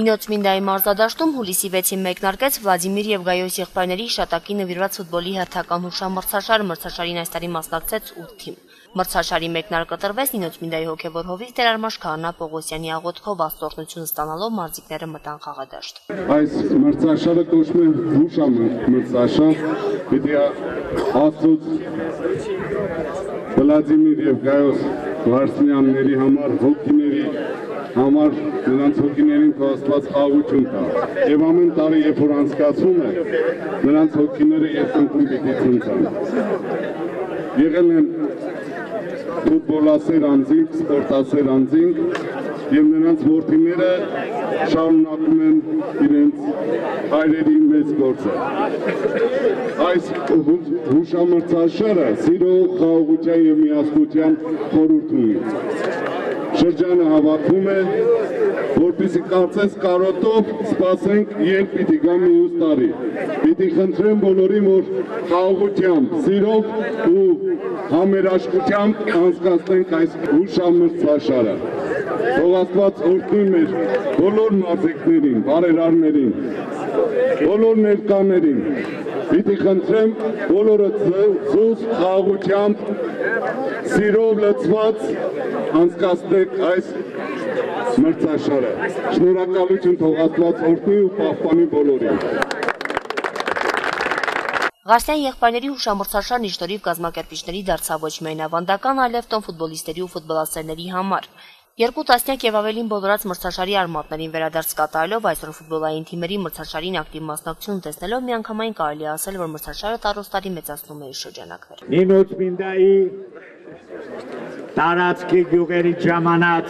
Ինոցմինդայի մարզադաշտում հուլիսի 6-ին մեկնարկեց Վլադիմիր եւ Գայոս եղբայրների իշատակի նվիրված ֆուտբոլի հերթական հուշամրցաշար մրցաշարին այս տարի մասնակցեց 8 թիմ։ Մրցաշարի մեկնարկը տրվեց Ինոցմինդայի հոգևոր հովիվ Տերարմաշ Քահանա Պողոսյանի աղոթքով աստորնություն ստանալով մարզիկները մտան խաղադաշտ։ Այս մրցաշարը կոչվում է հուշամրցաշար, պիտի Աստծոց Վլադիմիր եւ Գայոս Վարսնյանների համար հոգիների համար նրանց հոգիներին քո Աստված աղություն տա։ Եվ ամեն տարի, երբ որ անցկացում է, նրանց հոգիները երկնքում պիտի ցնցան։ Եղել են ֆուտբոլասեր անձինք, սպորտասեր անձինք եւ նրանց ворթիները շարունակում են իրենց հայրերի մեծ գործը։ Այս հուշամրցաշարը սիրո, խաղաղության եւ միասնության խորհուրդ ունի շրջանը հավաքում է, որպեսի կարծես կարոտով սպասենք երբ պիտի գա մյուս տարի։ Պիտի խնդրեմ բոլորին, որ խաղաղությամբ, սիրով ու համերաշխությամբ անցկացնենք այս հուշամրցաշարը։ Թող Աստված օրհնի մեր բոլոր մարզիկներին, բարերարներին, բոլոր ներկաներին։ Պիտի խնդրեմ բոլորը ծուս խաղաղությամբ սիրով լծված անցկացնեք այս մրցաշարը։ Շնորհակալություն թող Աստված օրհնի ու պահպանի բոլորին։ Ղարսյան եղբայրների հուշամրցաշարն իր շնորհիվ կազմակերպիչների դարձավ ոչ միայն ավանդական, այլև տոն ֆուտբոլիստերի ու ֆուտբոլասերների համար։ Երկու տասնյակ եւ ավելին բոլորած մրցաշարի արմատներին վերադարձ կատարելով այսօր ֆուտբոլային թիմերի մրցաշարին ակտիվ մասնակցություն տեսնելով միանգամայն կարելի ասել, որ մրցաշարը տարուս տարի մեծացնում է իր շրջանակները։ Նինոց Մինդայի տարածքի գյուղերի ժամանած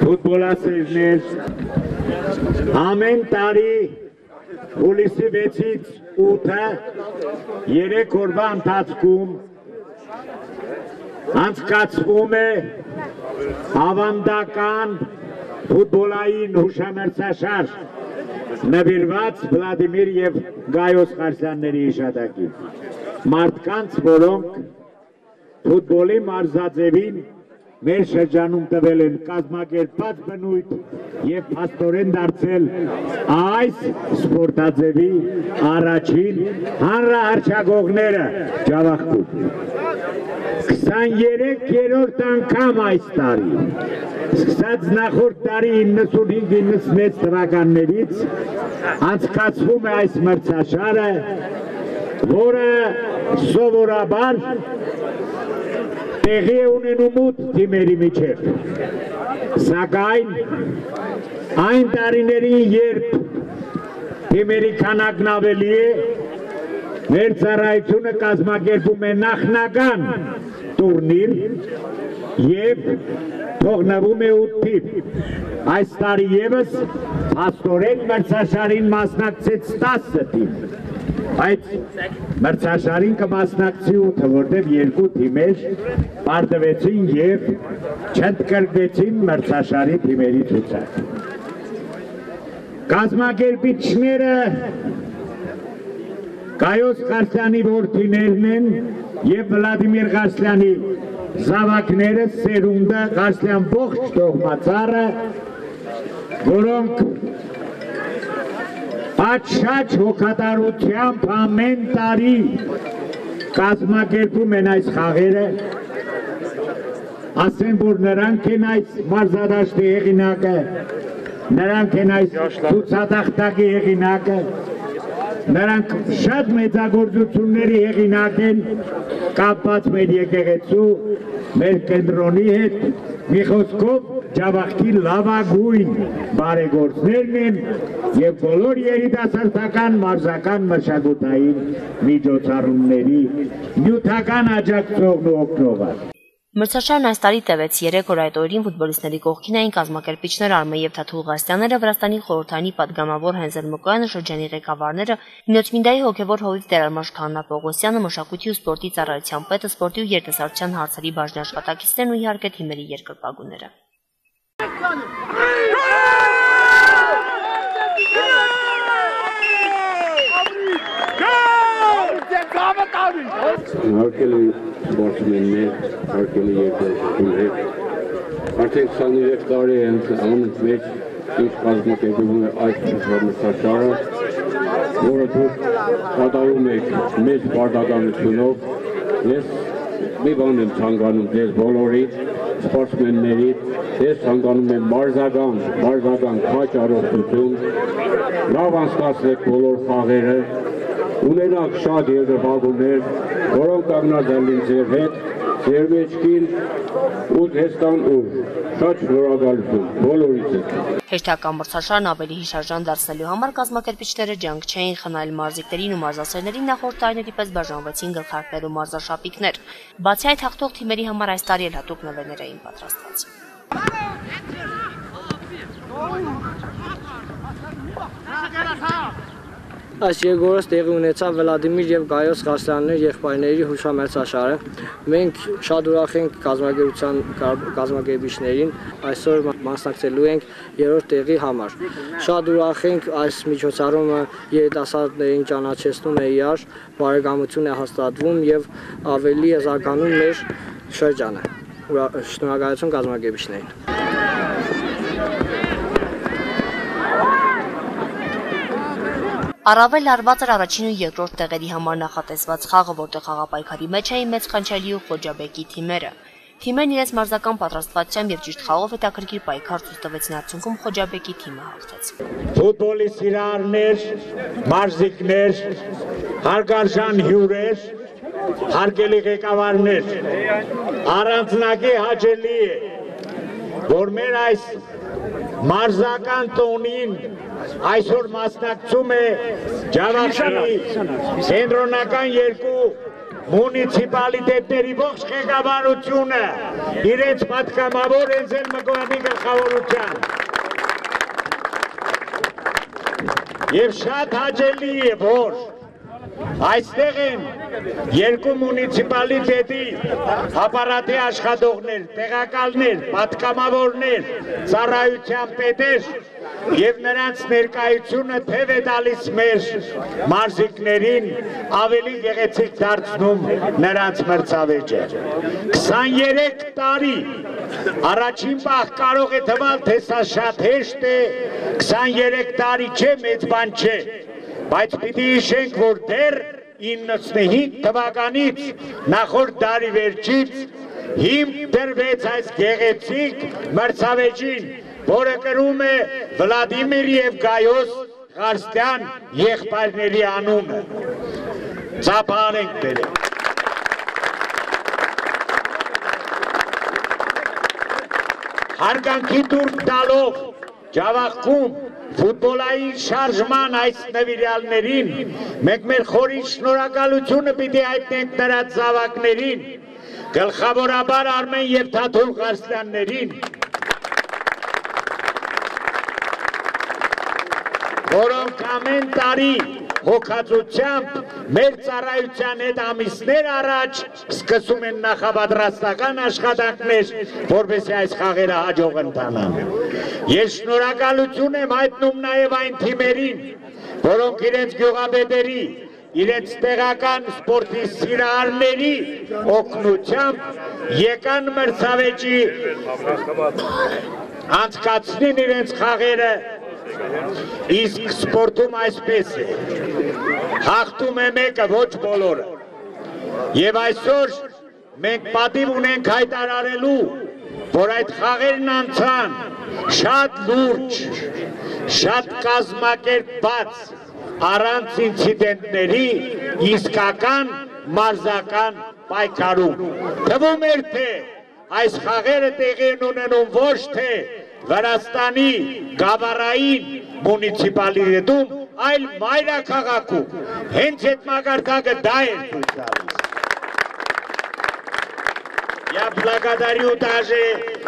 ֆուտբոլասերներ ամեն տարի հուլիսի 6-ից 8-ը 3 օրվա ընթացքում անցկացվում է ավանդական ֆուտբոլային հուշամերցաշար նվիրված Վլադիմիր եւ Գայոս Խարսյանների իշադակին։ Մարդկանց, որոնք ֆուտբոլի մարզաձևին մեր շրջանում տվել են կազմակերպած բնույթ եւ փաստորեն դարձել այս սպորտաձևի առաջին հանրահարչագողները Ջավախքում 23-րդ անգամ այս տարի սկսած նախորդ տարի 95-96 թվականներից անցկացվում է այս մրցաշարը, որը սովորաբար տեղի է ունենում ութ թիմերի միջև։ Սակայն այն տարիներին, երբ թիմերի քանակն ավելի է, մեր ծառայությունը կազմակերպում է նախնական տուրնիր եւ թողնվում է 8 թիմ։ Այս տարի եւս փաստորեն մրցաշարին մասնակցեց 10 թիմ բայց մրցաշարին կմասնակցի ութը, որտև երկու թիմեր պարտվեցին եւ չընդգրկվեցին մրցաշարի թիմերի ցուցակ։ Կազմակերպիչները Կայոս Ղարսյանի որդիներն են եւ Վլադիմիր Ղարսյանի զավակները սերունդը Ղարսյան ողջ տողմածառը, որոնք Աչաչ հոգատարությամբ ամեն տարի կազմակերպում են այս խաղերը, ասեն, որ նրանք են այս մարզադաշտի հեղինակը, նրանք են այս ցուցադախտակի հեղինակը, նրանք շատ մեծագործությունների հեղինակ են կապված մեր եկեղեցու, մեր կենտրոնի հետ, մի խոսքով Ջավախքի լավագույն բարեգործներն են եւ բոլոր երիտասարդական մարզական մշակութային միջոցառումների նյութական աջակցողն ու օգնողը Մրցաշարն այս տարի տևեց 3 օր այդ օրերին ֆուտբոլիստների կողքին էին կազմակերպիչներ Արմեն եւ Թաթուլ Ղաստյանները, Վրաստանի խորհրդանի падգամավոր Հենզել Մկոյանը, շրջանի ղեկավարները, Նյութմինդայի հոգեվոր հովիվ Տերարմաշ Քաննա Պողոսյանը, մշակույթի ու սպորտի ծառայության պետը, սպորտի ու երիտասարդության հարցերի բաժնի աշխատակիցներն ու իհարկե թիմերի երկրպագուները։ Հարկելի սպորտմեններ, հարկելի երկրորդներ, Արդեն 23 տարի է անունս մեջ ինչ կազմակերպվում է այդ մրցաշարը, որը դուք կատարում եք մեծ բարդականությունով։ Ես մի բան եմ ցանկանում ձեզ բոլորիդ, սպորտսմենների, ես ցանկանում եմ մարզական, մարզական քաչ առողջություն, լավ անցկացրեք բոլոր խաղերը, ունենաք շատ երկրպագուներ, որոնք կանգնած են ձեր հետ, ձեր մեջքին ու Հեստան ուր։ Շատ շնորհակալություն բոլորիցս։ Հերթական մրցաշարն ավելի հիշարժան դարձնելու համար կազմակերպիչները ջանք չէին խնայել մարզիկներին ու մարզասերներին նախորդ տարիների պես բաժանվեցին գլխարկներ ու մարզաշապիկներ։ Բացի այդ հաղթող թիմերի համար այս տարի էլ հատուկ նվերներ էին պատրաստված։ Այս երկրորդ տեղի ունեցավ Վլադիմիր եւ Գայոս Ղասյաններ եղբայրների հուշամերձաշարը։ Մենք շատ ուրախ ենք կազմակերպության կազմակերպիչներին այսօր մասնակցելու ենք երրորդ տեղի համար։ Շատ ուրախ ենք այս միջոցառումը երիտասարդներին ճանաչեցնում է իրար, բարեկամություն է հաստատվում եւ ավելի է զարգանում մեր շրջանը։ Շնորհակալություն կազմակերպիչներին։ Առավել արված էր առաջին ու երկրորդ տեղերի համար նախատեսված խաղը, որտեղ խաղապայքարի մեջ էին Մեծ Խանչալի ու Խոջաբեկի թիմերը։ Թիմերն իրենց մարզական պատրաստվածությամբ եւ ճիշտ խաղով հետաքրքիր պայքար ցույց տվեցին արդյունքում Խոջաբեկի թիմը հաղթեց։ Ֆուտբոլի սիրահարներ, մարզիկներ, հարգարժան հյուրեր, հարգելի ղեկավարներ, առանձնակի հաճելի է, որ մեր այս մարզական տոնին այսօր մասնակցում է Ջավախի կենտրոնական երկու մունիցիպալիտետների ողջ ղեկավարությունը իրենց պատգամավոր Էնզել Մկոյանի գլխավորության Եվ շատ հաճելի է, որ այստեղ են երկու մունիցիպալիտետի ապարատի աշխատողներ, տեղակալներ, պատկամավորներ, ծառայության պետեր եւ նրանց ներկայությունը թև է տալիս մեր մարզիկներին ավելի գեղեցիկ դարձնում նրանց մրցավեճը 23 տարի առաջին պահ կարող է թվալ թե սա շատ հեշտ է 23 տարի չէ մեծ բան չէ բայց պիտի հիշենք որ դեռ 95 թվականից նախորդ դարի վերջից հիմք դրվեց այս գեղեցիկ մրցավեճին որը կրում է Վլադիմիր եւ Գայոս Ղարստյան եղբայրների անունը։ Ծափարենք բերենք։ Հարգանքի դուրք տալով Ջավախքում ֆուտբոլային շարժման այս նվիրյալներին մենք մեր խորին շնորհակալությունը պիտի հայտնենք նրանց զավակներին գլխավորաբար Արմեն եւ Թաթուլ Ղարստյաններին որոնք ամեն տարի հոգացությամբ մեր ծառայության հետ ամիսներ առաջ սկսում են նախապատրաստական աշխատանքներ, որպեսզի այս խաղերը հաջող ընթանան։ Ես շնորհակալություն եմ հայտնում նաև այն թիմերին, որոնք իրենց գյուղապետերի, իրենց տեղական սպորտի սիրահարների օգնությամբ եկան մրցավեճի անցկացնին իրենց խաղերը Իսկ սպորտում այսպես է։ Հաղթում է մեկը, ոչ բոլորը։ Եվ այսօր մենք պատիվ ունենք հայտարարելու, որ այդ խաղերն անցան շատ լուրջ, շատ կազմակերպված, առանց ինցիդենտների իսկական մարզական պայքարում։ Թվում էր թե այս խաղերը տեղի են ունենում ոչ թե Վրաստանի գավառային մունիցիպալիտետում, այլ մայրաքաղաքում։ Հենց այդ մագարտակը դա է ցույց տալիս։ Я благодарю даже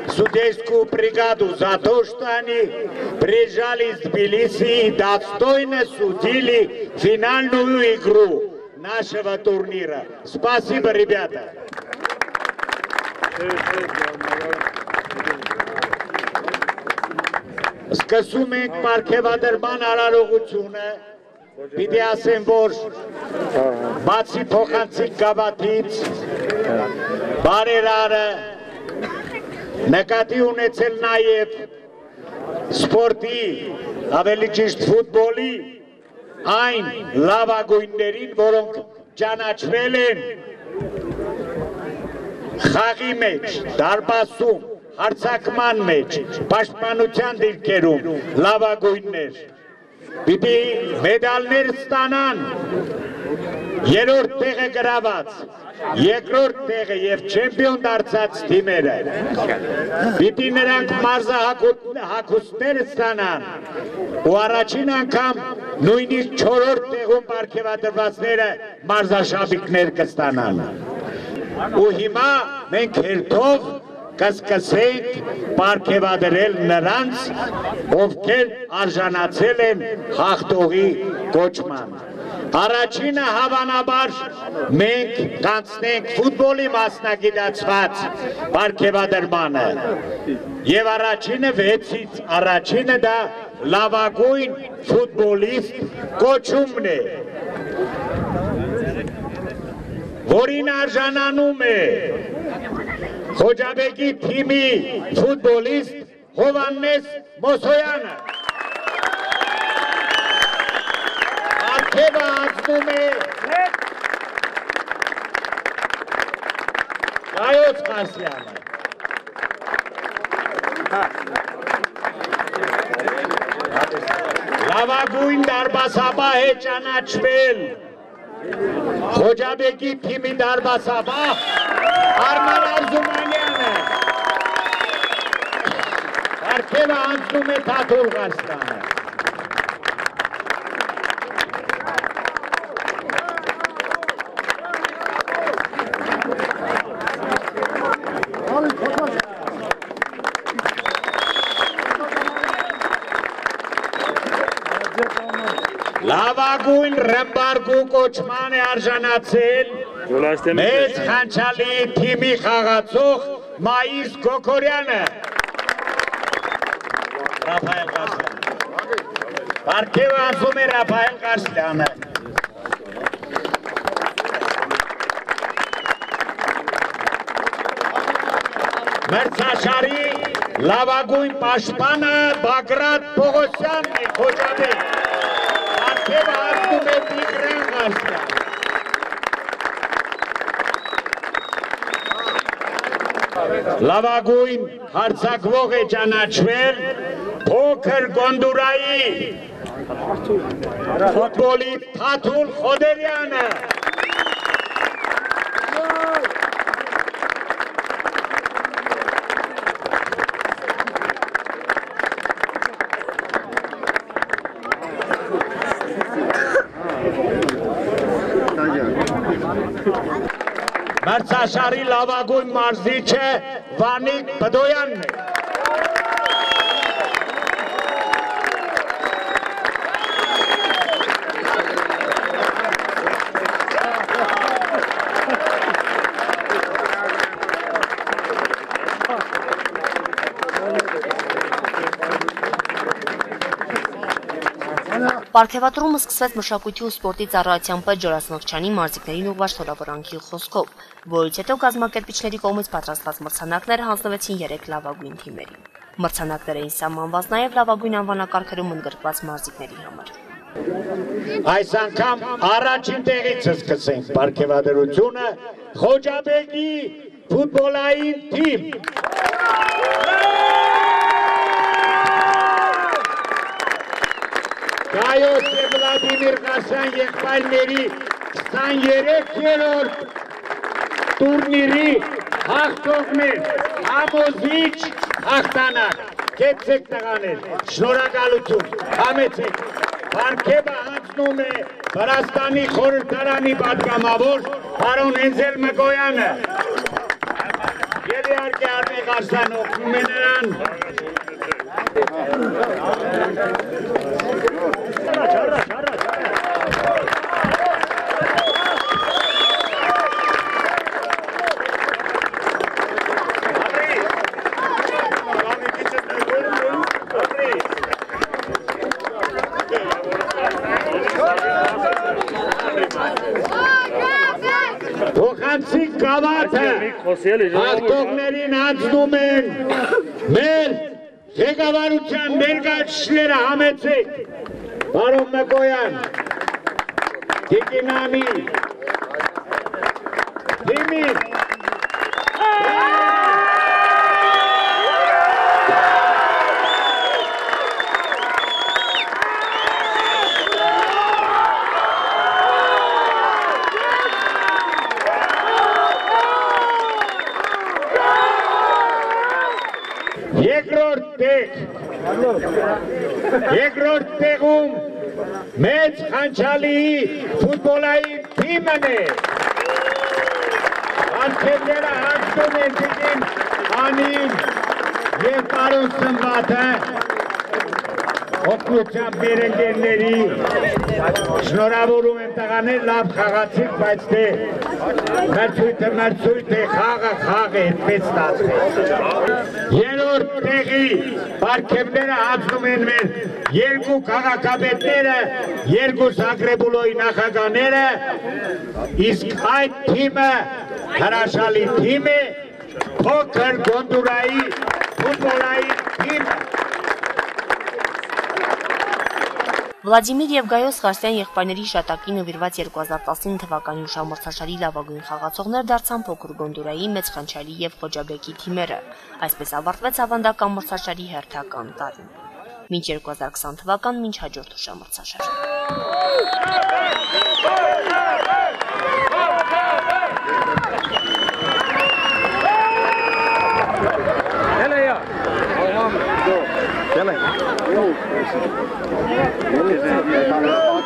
судейскую бригаду за то, что они приезжали из Тбилиси и достойно судили финальную игру нашего турнира. Спасибо, ребята. Սկսում ենք պարգևադրման արարողությունը, պիտի ասեմ, որ բացի փոխանցիկ գավաթից, բարերարը, նկատի ունեցել նաև սպորտի, ավելի ճիշտ ֆուտբոլի այն լավագույններին, որոնք ճանաչվել են խաղի մեջ, դարպասում, հարցակման մեջ, պաշտպանության դիրքերում լավագույններ։ Պիտի մեդալներ ստանան երրորդ տեղը գրաված, երկրորդ տեղը եւ չեմպիոն դարձած թիմերը։ Պիտի նրանք մարզահակուստներ ստանան ու առաջին անգամ նույնիսկ չորրորդ տեղում պարգևատրվածները մարզաշաբիկներ կստանան։ Ու հիմա մենք հերթով կսկսենք պարգևադրել նրանց, ովքեր արժանացել են հաղթողի կոչման։ Առաջինը հավանաբար մենք կանցնենք ֆուտբոլի մասնագիտացված պարգևադրմանը։ Եվ առաջինը վեցից, առաջինը դա լավագույն ֆուտբոլիստ կոչումն է, որին արժանանում է Խոջաբեկի թիմի ֆուտբոլիստ Հովաննես Մոսոյանը։ Արգևը անցնում է Գայոց Խասյանը։ Լավագույն դարբասաբահ է ճանաչվել Խոջաբեկի թիմի դարբասաբահ Արման Արզումանյանը Արգևը անցնում է Թաթուլ Ղարստանը Լավագույն ռմբարգու կոչման է արժանացել մեծ խանչալի թիմի խաղացող Մայիս Գոքորյանը։ Ռաֆայել Ղարսլյանը։ Պարգևը ասում է Ռաֆայել Ղարսլյանը։ Մերցաշարի լավագույն պաշտպանը Բագրատ Պողոսյանն է Խոջաբեկ։ Պարգևը ասում է Տիգրան Ղարսլյան։ լավագույն հարցակվող է ճանաչվել փոքր Գոնդուրայի ֆուտբոլի Թաթուլ Խոդերյանը Մրցաշարի լավագույն մարզիչը Վանիկ Բդոյանն է։ Պարգևատրումը սկսվեց մշակույթի ու սպորտի ծառայության պետ Ջորասնողչյանի մարզիկներին ուղղված շնորհավորանքի խոսքով, որից հետո գազམ་ակերպիչների կողմից պատրաստված մրցանակները հանձնվեցին 3 լավագույն թիմերին։ Մրցանակներ էին սահմանված նաև լավագույն անվանակարգերում ընդգրկված մարզիկների համար։ Այս անգամ առաջին տեղից սկսենք. Պարգևադրությունը Խոջաբեկի ֆուտբոլային թիմ։ Գայոց եւ Վլադիմիր Ղասյան եղբայրների 23-րդ տուրնիրի հաղթողներ, ամոզիչ հաղթանակ։ Կեցեք տղաներ, շնորհակալություն, համեցեք։ Պարգևը հանձնում է Վրաստանի խորհրդարանի պատգամավոր պարոն Հենզել Մկոյանը։ Եվ իհարկե Արմեն Ղարսան օգնում է նրան Փոխանցի գավաթը Հաստողներին հանձնում են մեր ղեկավարության ներկայացուցիչները համեցեք։ Պարոն Մկոյան, Տիկինամի, Դիմի, Երկրորդ տեղ Երկրորդ տեղում մեծ խանչալի ֆուտբոլային թիմն է Անքերները հաշտում են դին անին և պարոն սմբատը օգնությամբ մեր ընկերների շնորհավորում եմ տղաներ լավ խաղացիք, բայց դե մրցույթը մրցույթ է, խաղը խաղ է, այդպես ստացվեց։ Երրորդ տեղի պարգևները հացնում են մեր երկու քաղաքապետները, երկու Զագրեբուլոյի նախագահները, իսկ այդ թիմը հրաշալի թիմ է, փոքր Գոնդուրայի ֆուտբոլային թիմ Վլադիմիր եւ Գայոս Խարսյան եղբայրների շտակի նվիրված 2019 թվականի ուսամրցաշարի լավագույն խաղացողներ դարձան փոքր Գոնդուրայի, Մեծ Խանչալի եւ Խոջաբեկի թիմերը։ Այսպես ավարտվեց ավանդական մրցաշարի հերթական տարին մինչ 2020 թվական մինչ հաջորդ հուշամրցաշար։ Ela é. Ela é. Eu. Beleza.